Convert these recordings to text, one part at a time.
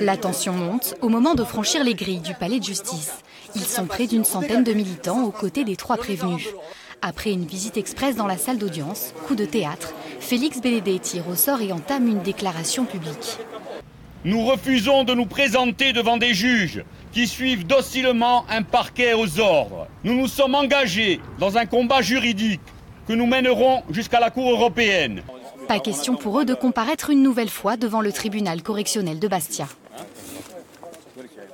La tension monte au moment de franchir les grilles du palais de justice. Ils sont près d'une centaine de militants aux côtés des trois prévenus. Après une visite express dans la salle d'audience, coup de théâtre, Félix Benedetti ressort et entame une déclaration publique. Nous refusons de nous présenter devant des juges qui suivent docilement un parquet aux ordres. Nous nous sommes engagés dans un combat juridique que nous mènerons jusqu'à la Cour européenne. Pas question pour eux de comparaître une nouvelle fois devant le tribunal correctionnel de Bastia.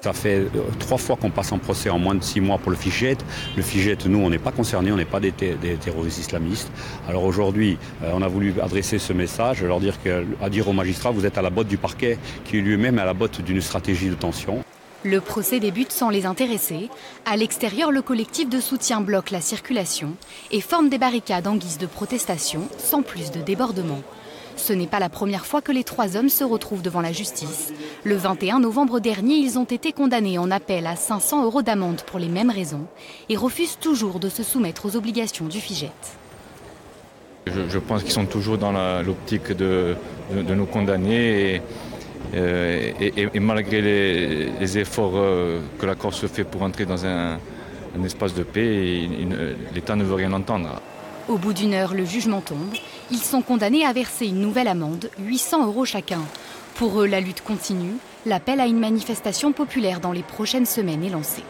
Ça fait euh, trois fois qu'on passe en procès en moins de six mois pour le FIGET. Le FIGET, nous, on n'est pas concernés, on n'est pas des, terroristes islamistes. Alors aujourd'hui, euh, on a voulu adresser ce message, leur dire, que, à dire aux magistrats, vous êtes à la botte du parquet, qui lui-même est à la botte d'une stratégie de tension. Le procès débute sans les intéresser. À l'extérieur, le collectif de soutien bloque la circulation et forme des barricades en guise de protestation, sans plus de débordements. Ce n'est pas la première fois que les trois hommes se retrouvent devant la justice. Le 21 novembre dernier, ils ont été condamnés en appel à 500 euros d'amende pour les mêmes raisons et refusent toujours de se soumettre aux obligations du FIGET. Je, pense qu'ils sont toujours dans l'optique de, nous condamner euh, et, malgré les, efforts euh, que la Corse fait pour entrer dans un, espace de paix, l'État ne veut rien entendre. Au bout d'une heure, le jugement tombe. Ils sont condamnés à verser une nouvelle amende, 800 euros chacun. Pour eux, la lutte continue. L'appel à une manifestation populaire dans les prochaines semaines est lancé.